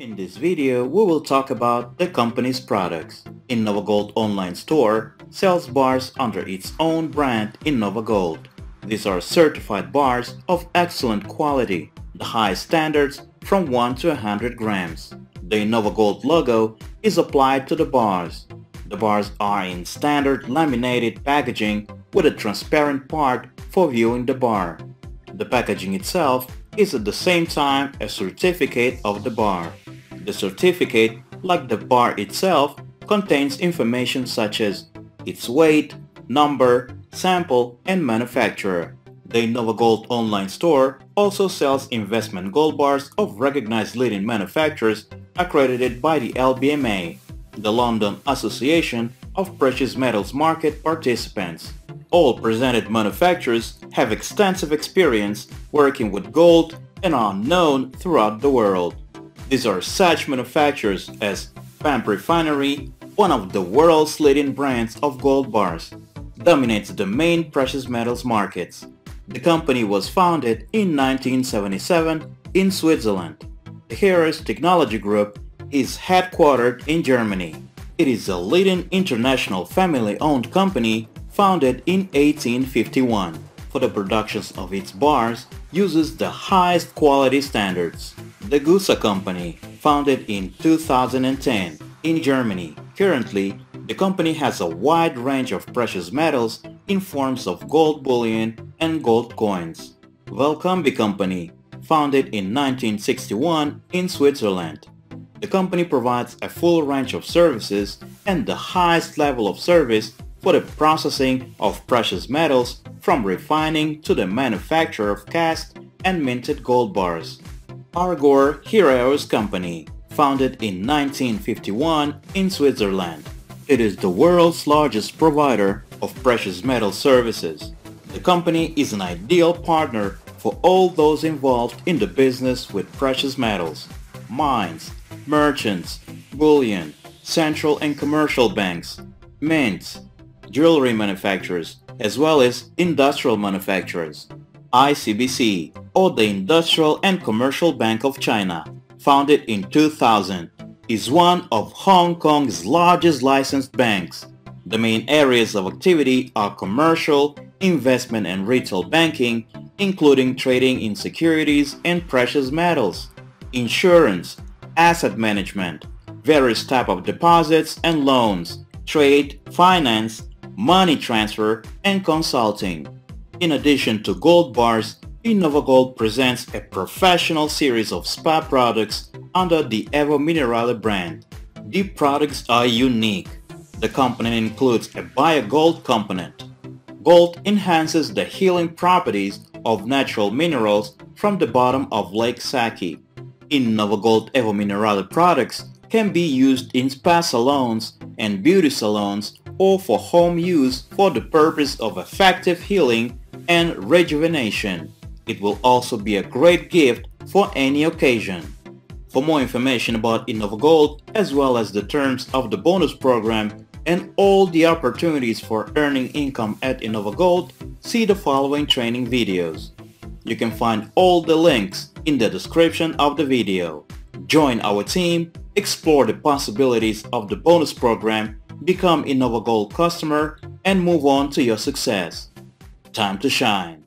In this video, we will talk about the company's products. InnovaGold online store sells bars under its own brand InnovaGold. These are certified bars of excellent quality, the highest standards from 1 to 100 grams. The InnovaGold logo is applied to the bars. The bars are in standard laminated packaging with a transparent part for viewing the bar. The packaging itself is at the same time a certificate of the bar. The certificate, like the bar itself, contains information such as its weight, number, sample, and manufacturer. The InnovaGold online store also sells investment gold bars of recognized leading manufacturers accredited by the LBMA, the London Association of Precious Metals Market participants. All presented manufacturers have extensive experience working with gold and are known throughout the world. These are such manufacturers as Pamp Refinery, one of the world's leading brands of gold bars, dominates the main precious metals markets. The company was founded in 1977 in Switzerland. The Heraeus Technology Group is headquartered in Germany. It is a leading international family-owned company founded in 1851 for the productions of its bars uses the highest quality standards. Degussa Company, founded in 2010 in Germany. Currently, the company has a wide range of precious metals in forms of gold bullion and gold coins. Valcambi Company, founded in 1961 in Switzerland. The company provides a full range of services and the highest level of service for the processing of precious metals from refining to the manufacture of cast and minted gold bars. Argor Heraeus Company, founded in 1951 in Switzerland. It is the world's largest provider of precious metal services. The company is an ideal partner for all those involved in the business with precious metals, mines, merchants, bullion, central and commercial banks, mints, jewelry manufacturers, as well as industrial manufacturers. ICBC, or the Industrial and Commercial Bank of China, founded in 2000, is one of Hong Kong's largest licensed banks. The main areas of activity are commercial, investment and retail banking, including trading in securities and precious metals, insurance, asset management, various type of deposits and loans, trade, finance, money transfer, and consulting. In addition to gold bars, InnovaGold presents a professional series of spa products under the Evo Minerale brand. The products are unique. The component includes a BioGold component. Gold enhances the healing properties of natural minerals from the bottom of Lake Saki. InnovaGold Evo Minerale products can be used in spa salons and beauty salons or for home use for the purpose of effective healing and rejuvenation. It will also be a great gift for any occasion. For more information about InnovaGold as well as the terms of the bonus program and all the opportunities for earning income at InnovaGold, see the following training videos. You can find all the links in the description of the video. Join our team, explore the possibilities of the bonus program become InnovaGold customer, and move on to your success. Time to shine.